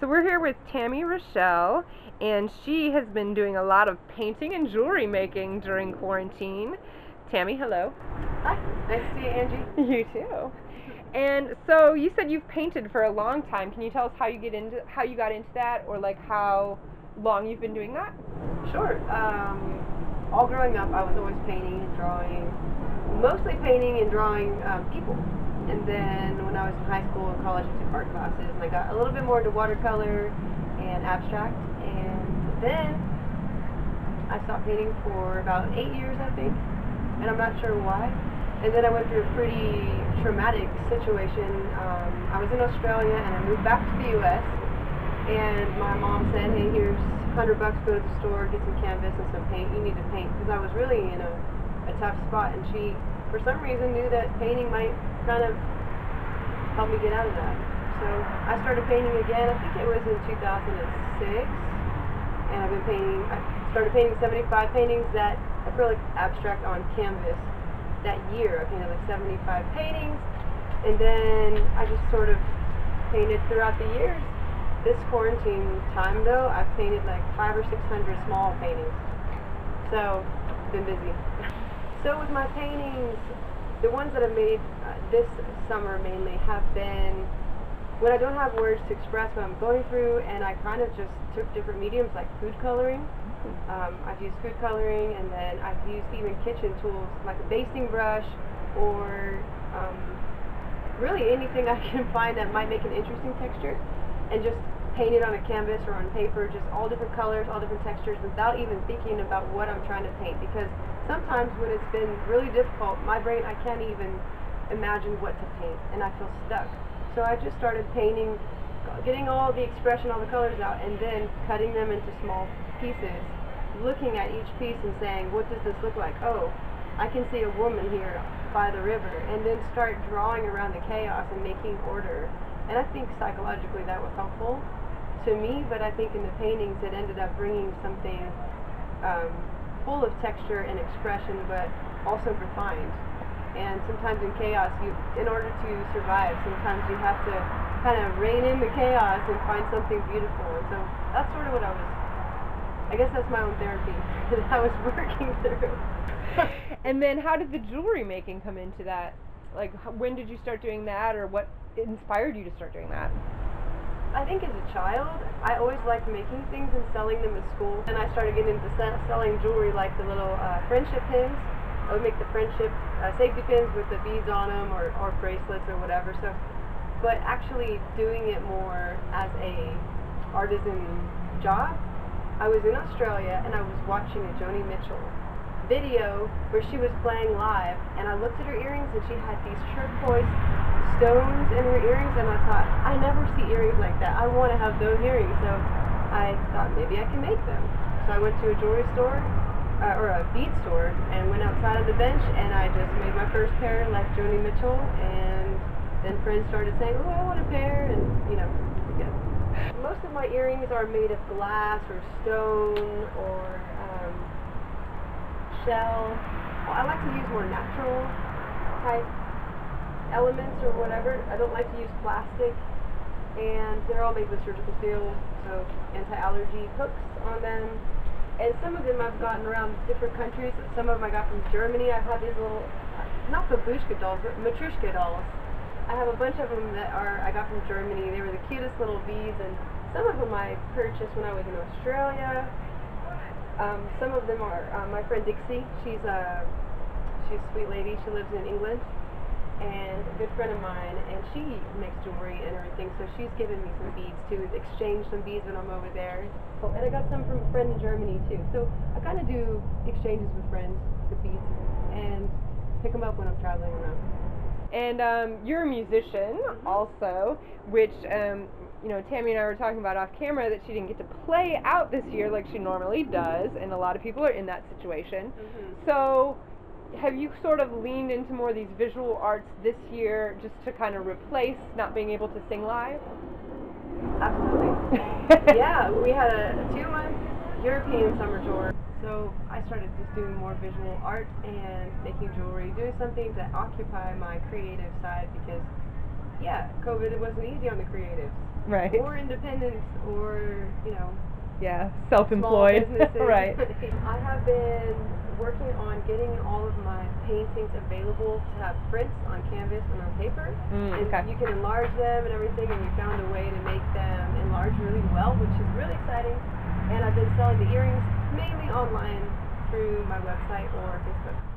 So we're here with Tammy Rochelle, and she has been doing a lot of painting and jewelry making during quarantine. Tammy, hello. Hi. Nice to see you, Angie. You too. And so you said you've painted for a long time. Can you tell us how you get into how you got into that, or like how long you've been doing that? Sure. Um, all growing up, I was always painting and drawing, mostly painting and drawing um, people. And then when I was in high school and college, I took art classes, and I got a little bit more into watercolor and abstract. And then I stopped painting for about eight years, I think, and I'm not sure why. And then I went through a pretty traumatic situation. Um, I was in Australia and I moved back to the U.S. And my mom said, "Hey, here's 100 bucks. Go to the store, get some canvas and some paint. You need to paint." Because I was really in a, a tough spot, and she, for some reason, knew that painting might kind of helped me get out of that. So I started painting again. I think it was in 2006, and I've been painting. I started painting 75 paintings that acrylic abstract on canvas that year. I painted like 75 paintings, and then I just sort of painted throughout the years. This quarantine time, though, I've painted like five or six hundred small paintings. So, been busy. so with my paintings, the ones that I've made uh, this summer mainly have been when I don't have words to express what I'm going through, and I kind of just took different mediums like food coloring. Um, I've used food coloring, and then I've used even kitchen tools like a basting brush, or um, really anything I can find that might make an interesting texture, and just paint it on a canvas or on paper, just all different colors, all different textures, without even thinking about what I'm trying to paint. Because sometimes when it's been really difficult, my brain I can't even imagine what to paint, and I feel stuck. So I just started painting, getting all the expression, all the colors out, and then cutting them into small pieces, looking at each piece and saying, what does this look like? Oh, I can see a woman here by the river, and then start drawing around the chaos and making order. And I think psychologically that was helpful to me, but I think in the paintings it ended up bringing something um, full of texture and expression, but also refined. And sometimes in chaos, you, in order to survive, sometimes you have to kind of rein in the chaos and find something beautiful. And so that's sort of what I was. I guess that's my own therapy that I was working through. and then, how did the jewelry making come into that? Like, when did you start doing that, or what inspired you to start doing that? I think as a child, I always liked making things and selling them at school. And I started getting into selling jewelry like the little uh, friendship pins I would make the friendship uh, safety pins with the beads on them or, or bracelets or whatever. So, but actually doing it more as a artisan job. I was in Australia and I was watching a Joni Mitchell video where she was playing live and I looked at her earrings and she had these turquoise stones in her earrings and I thought, I never see earrings like that. I want to have those earrings. So I thought maybe I can make them. So I went to a jewelry store uh, or a bead store and went outside of the bench and I just made my first pair like Joni Mitchell and then friends started saying, oh, I want a pair and, you know, yeah. Most of my earrings are made of glass or stone or um, shell. Well, I like to use more natural type elements or whatever. I don't like to use plastic and they're all made with surgical steel, so anti-allergy hooks on them and some of them I've gotten around different countries. Some of them I got from Germany. I've had these little, not babushka dolls, but matrushka dolls. I have a bunch of them that are I got from Germany. They were the cutest little beads, and some of them I purchased when I was in Australia. Um, some of them are uh, my friend Dixie. She's a she's a sweet lady. She lives in England, and a good friend of mine, and she makes jewelry and everything, so she's given me some beads to exchanged some beads when I'm over there. Oh, and I got some from a friend in Germany too. So I kind of do exchanges with friends, the beads, and pick them up when I'm traveling around. And um, you're a musician mm-hmm. also, which um, you know Tammy and I were talking about off camera that she didn't get to play out this year like she normally does, and a lot of people are in that situation. Mm-hmm. So have you sort of leaned into more of these visual arts this year just to kind of replace not being able to sing live? Absolutely. yeah, we had a, two month European summer tour. So I started just doing more visual art and making jewelry, doing something to occupy my creative side because, yeah, COVID it wasn't easy on the creatives. Right. or independence or you know Yeah, self-employed. right. I have been working on getting all of my paintings available to have prints on canvas and on paper. Mm, and okay. you can enlarge them and everything, and we found a way to make them enlarge really well, which is really exciting. And I've been selling the earrings mainly online through my website or Facebook.